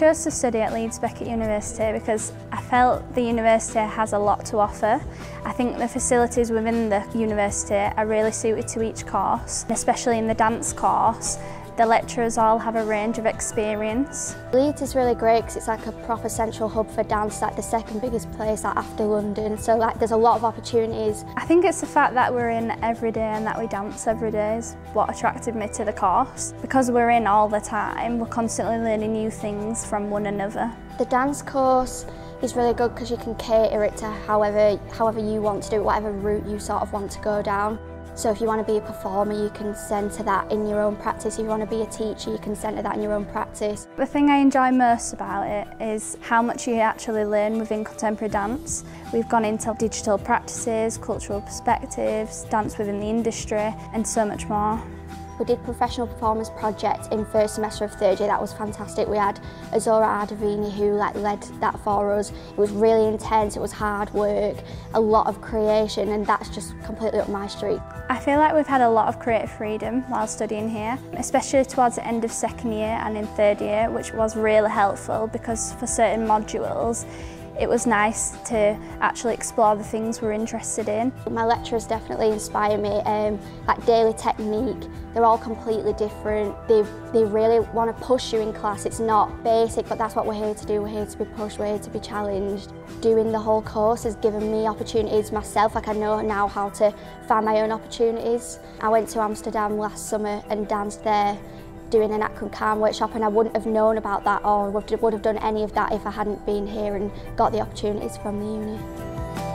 chose to study at Leeds Beckett University because I felt the university has a lot to offer. I think the facilities within the university are really suited to each course, especially in the dance course. The lecturers all have a range of experience. Leeds is really great because it's like a proper central hub for dance, like the second biggest place after London. So like there's a lot of opportunities. I think it's the fact that we're in every day and that we dance every day is what attracted me to the course. Because we're in all the time, we're constantly learning new things from one another. The dance course is really good because you can cater it to however, however you want to do it, whatever route you sort of want to go down. So if you want to be a performer, you can centre that in your own practice. If you want to be a teacher, you can centre that in your own practice. The thing I enjoy most about it is how much you actually learn within contemporary dance. We've gone into digital practices, cultural perspectives, dance within the industry and so much more. We did professional performance project in first semester of third year. That was fantastic. We had Azzurra Ardovini who like led that for us. It was really intense. It was hard work, a lot of creation, and that's just completely up my street. I feel like we've had a lot of creative freedom while studying here, especially towards the end of second year and in third year, which was really helpful because for certain modules it was nice to actually explore the things we're interested in. My lecturers definitely inspire me, um, like daily technique, they're all completely different. They, they really want to push you in class. It's not basic, but that's what we're here to do. We're here to be pushed, we're here to be challenged. Doing the whole course has given me opportunities myself, like I know now how to find my own opportunities. I went to Amsterdam last summer and danced there doing an Akram Khan workshop and I wouldn't have known about that or would have done any of that if I hadn't been here and got the opportunities from the uni.